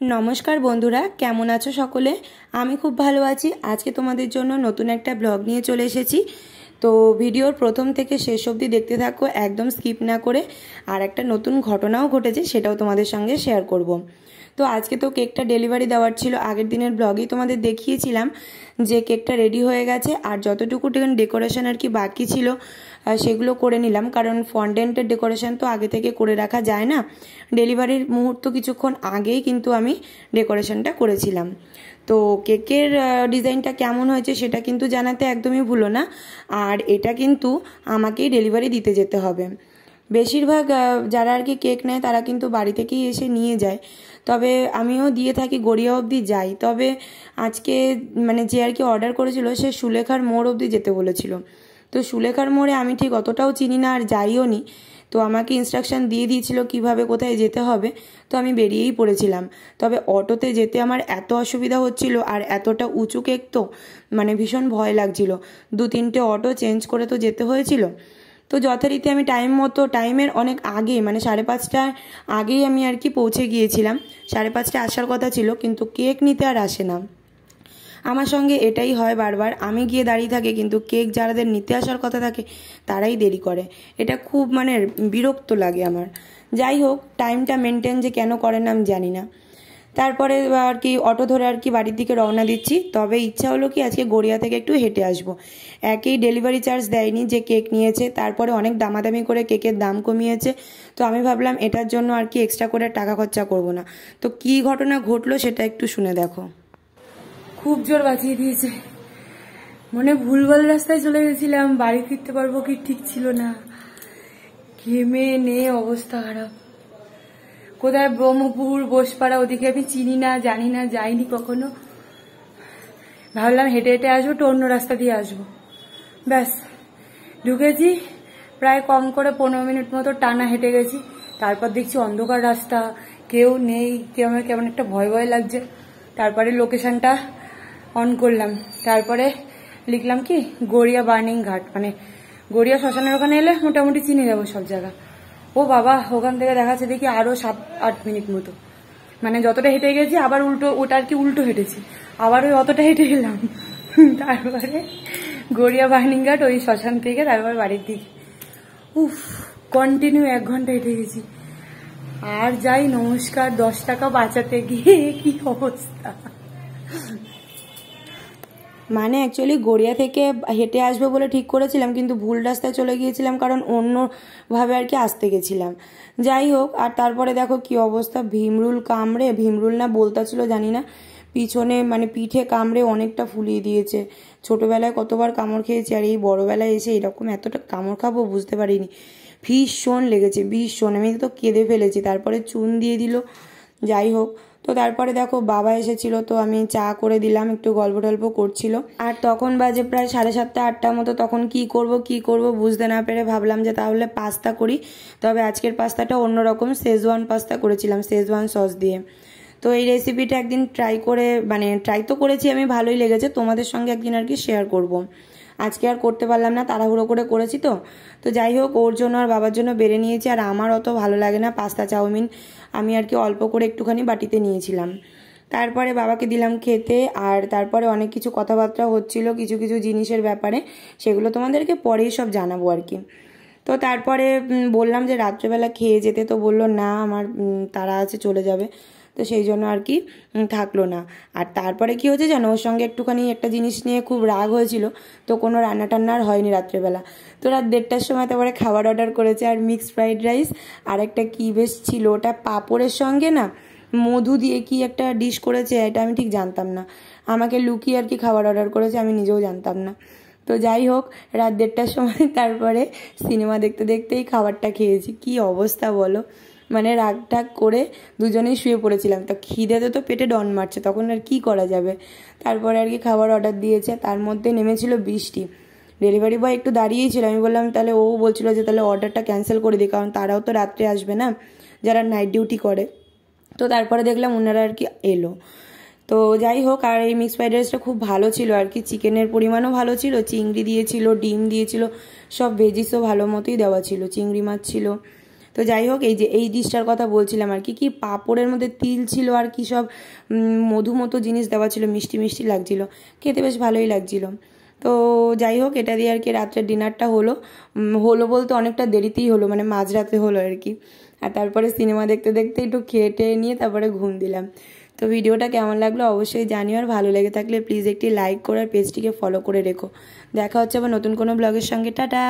নমস্কার বন্ধুরা, কেমন আছো সকলে? আমি খুব ভালো আছি। আজকে তোমাদের জন্য নতুন একটা ব্লগ নিয়ে চলে এসেছি। তো ভিডিওর প্রথম থেকে শেষ অবধি দেখতে থাকো, একদম স্কিপ না করে। আর একটা নতুন ঘটনাও ঘটেছে, সেটাও তোমাদের সঙ্গে শেয়ার করব। তো আজকে তো কেকটা ডেলিভারি দেওয়ার ছিল, আগের দিনের ব্লগেই তোমাদের দেখিয়েছিলাম যে কেকটা রেডি হয়ে গেছে, আর যতটুকু ডেকোরেশন আর কি বাকি ছিল সেগুলো করে নিলাম, কারণ ফন্ডেন্টের ডেকোরেশন তো আগে থেকে করে রাখা যায় না। ডেলিভারির মুহূর্ত কিছুক্ষণ আগেই কিন্তু আমি ডেকোরেশনটা করেছিলাম। তো কেকের ডিজাইনটা কেমন হয়েছে সেটা কিন্তু জানাতে একদমই ভুলো না, আর এটা কিন্তু আমাকেই ডেলিভারি দিতে যেতে হবে। বেশিরভাগ যারা আর কি কেক নেয়, তারা কিন্তু বাড়ি থেকেই এসে নিয়ে যায়। তবে আমিও দিয়ে থাকি, গড়িয়া অবধি যাই। তবে আজকে মানে যে আর কি অর্ডার করেছিল, সে সুলেখার মোড় অবধি যেতে বলেছিল। তো সুলেখার মোড়ে আমি ঠিক অতটাও চিনি না আর যাইও নি। তো আমাকে ইনস্ট্রাকশান দিয়ে দিয়েছিল কীভাবে কোথায় যেতে হবে। তো আমি বেরিয়েই পড়েছিলাম। তবে অটোতে যেতে আমার এত অসুবিধা হচ্ছিল আর এতটা উঁচু কেক তো মানে ভীষণ ভয় লাগছিল। দু তিনটে অটো চেঞ্জ করে তো যেতে হয়েছিল। তো যথারীতি আমি টাইম মতো টাইমের অনেক আগে মানে সাড়ে পাঁচটার আগেই আমি আর কি পৌঁছে গিয়েছিলাম। সাড়ে পাঁচটা আসার কথা ছিল, কিন্তু কেক নিতে আর আসে না। আমার সঙ্গে এটাই হয় বারবার, আমি গিয়ে দাঁড়িয়ে থাকি, কিন্তু কেক যারাদের নিতে আসার কথা থাকে, তারাই দেরি করে। এটা খুব মানে বিরক্ত লাগে আমার। যাই হোক টাইমটা মেনটেন যে কেন করে না আমি জানি না। তারপরে আর কি অটো ধরে আর কি বাড়ির দিকে রওনা দিচ্ছি। তবে ইচ্ছা হলো কি আজকে গড়িয়া থেকে একটু হেঁটে আসব। একই ডেলিভারি চার্জ দেয়নি যে কেক নিয়েছে, তারপরে অনেক দামাদামি করে কেকের দাম কমিয়েছে। তো আমি ভাবলাম এটার জন্য আর কি এক্সট্রা করে টাকা খরচা করব না। তো কি ঘটনা ঘটলো সেটা একটু শুনে দেখো। খুব জোর বাঁচিয়ে দিয়েছে। মনে ভুলভাল রাস্তায় চলে গেছিলাম, বাড়ি ফিরতে পারব কি ঠিক ছিল না। ঘেমে নে অবস্থা খারাপ। কোথায় ব্রহ্মপুর, বোসপাড়া ওদিকে আমি চিনি না, জানি না, যাইনি কখনো। ভাবলাম হেঁটে হেঁটে আসব তো অন্য রাস্তা দিয়ে আসব। ব্যাস, ঢুকেছি, প্রায় কম করে পনেরো মিনিট মতো টানা হেঁটে গেছি। তারপর দেখছি অন্ধকার রাস্তা, কেউ নেই কেমন কেমন একটা ভয় ভয় লাগছে। তারপরে লোকেশনটা অন করলাম। তারপরে লিখলাম কি, গড়িয়া বার্নিং ঘাট মানে গড়িয়া শ্মশানের ওখানে এলে মোটামুটি চিনে যাব সব জায়গা। ও বাবা, ওখান থেকে দেখাচ্ছে দেখি আরও সাত, আট মিনিট মতো। মানে যতটা হেঁটে গেছি, আবার উল্টো, ওটা আর কি উল্টো হেঁটেছি। আবার ওই অতটা হেঁটে গেলাম তারপরে গড়িয়া বার্নিং ঘাট ওই শ্মশান থেকে, তারপর বাড়ির দিকে। উফ কন্টিনিউ এক ঘণ্টা হেঁটে গেছি। আর যাই, নমস্কার, দশ টাকা বাঁচাতে গিয়ে কি অবস্থা? মানে অ্যাকচুয়ালি গড়িয়া থেকে হেঁটে আসবে বলে ঠিক করেছিলাম, কিন্তু ভুল রাস্তায় চলে গিয়েছিলাম কারণ অন্যভাবে আর কি আসতে গেছিলাম। যাই হোক, আর তারপরে দেখো কি অবস্থা, ভীমরুল কামড়ে, ভীমরুল না বলতা ছিল জানি না, পিছনে মানে পিঠে কামড়ে অনেকটা ফুলিয়ে দিয়েছে। ছোটোবেলায় কতবার কামড় খেয়েছি আর এই বড়োবেলায় এসে এরকম এতটা কামড় খাব বুঝতে পারিনি। ভীষণ লেগেছে, ভীষণ। আমি তো কেঁদে ফেলেছি, তারপরে চুন দিয়ে দিল। যাই হোক তো তারপরে দেখো বাবা এসেছিল, তো আমি চা করে দিলাম, একটু গল্প টল্প করছিল। আর তখন বাজে প্রায় সাড়ে সাতটা, আটটার মতো, তখন কি করব কি করব বুঝতে না পেরে ভাবলাম যে তাহলে পাস্তা করি। তবে আজকের পাস্তাটা অন্যরকম শেজওয়ান পাস্তা করেছিলাম শেজওয়ান সস দিয়ে। তো এই রেসিপিটা একদিন ট্রাই করে মানে ট্রাই তো করেছি আমি, ভালোই লেগেছে। তোমাদের সঙ্গে একদিন আর কি শেয়ার করব। আজকে আর করতে পারলাম না, তাড়াহুড়ো করে করেছি তো। তো যাই হোক, ওর জন্য আর বাবার জন্য বেড়ে নিয়েছি, আর আমার অত ভালো লাগে না পাস্তা চাউমিন। আমি আর কি অল্প করে একটুখানি বাটিতে নিয়েছিলাম। তারপরে বাবাকে দিলাম খেতে, আর তারপরে অনেক কিছু কথাবার্তা হচ্ছিল, কিছু কিছু জিনিসের ব্যাপারে। সেগুলো তোমাদেরকে পরেই সব জানাব আর কি। তো তারপরে বললাম যে রাত্রেবেলা খেয়ে যেতে, তো বলল না, আমার তারা আছে, চলে যাবে। তো সেই জন্য আর কি থাকল না। আর তারপরে কি হয়েছে জানো? ওর সঙ্গে একটুখানি একটা জিনিস নিয়ে খুব রাগ হয়েছিল। তো কোনো রান্না টান্না আর হয়নি রাত্রেবেলা। তো রাত দেড়টার সময় তারপরে খাবার অর্ডার করেছে আর মিক্সড ফ্রাইড রাইস আর একটা কী বেশ ছিল, ওটা পাঁপড়ের সঙ্গে না মধু দিয়ে কি একটা ডিশ করেছে, এটা আমি ঠিক জানতাম না। আমাকে লুকিয়ে আর কি খাবার অর্ডার করেছে, আমি নিজেও জানতাম না। তো যাই হোক, রাত দেড়টার সময় তারপরে সিনেমা দেখতে দেখতেই খাবারটা খেয়েছি। কি অবস্থা বলো? মানে রাগ টাগ করে দুজনেই শুয়ে পড়েছিলাম। তো খিদেতে তো পেটে ডন মারছে, তখন আর কি করা যাবে? তারপরে আর কি খাবার অর্ডার দিয়েছে, তার মধ্যে নেমেছিল বৃষ্টি। ডেলিভারি বয় একটু দাঁড়িয়েই ছিল, আমি বললাম, তাহলে ও বলছিল যে তাহলে অর্ডারটা ক্যান্সেল করে দিই কারণ তারাও তো রাত্রে আসবে না, যারা নাইট ডিউটি করে। তো তারপরে দেখলাম ওনারা আর কি এলো। তো যাই হোক, আর এই মিক্স ফ্রাইড রাইসটা খুব ভালো ছিল, আর কি চিকেনের পরিমাণও ভালো ছিল, চিংড়ি দিয়েছিল, ডিম দিয়েছিল, সব ভেজিসও ভালো মতোই দেওয়া ছিল, চিংড়ি মাছ ছিল। তো যাই হোক, এই যে এই ডিশটার কথা বলছিলাম আর কি কি পাঁপড়ের মধ্যে তিল ছিল আর কি সব মধু মতো জিনিস দেওয়া ছিল, মিষ্টি মিষ্টি লাগছিল, খেতে বেশ ভালোই লাগছিল। তো যাই হোক, এটা দিয়ে আর কি রাত্রের ডিনারটা হলো। হলো বলতে অনেকটা দেরিতেই হলো মানে মাঝরাতে হলো আর কি। আর তারপরে সিনেমা দেখতে দেখতে একটু খেয়ে টেয়ে নিয়ে তারপরে ঘুম দিলাম। তো ভিডিওটা কেমন লাগল অবশ্যই জানিও, আর ভালো লেগে থাকলে প্লিজ একটি লাইক করে আর পেজটিকে ফলো করে রেখো। দেখা হচ্ছে আবার নতুন কোনো ব্লগের সঙ্গে। টাটা!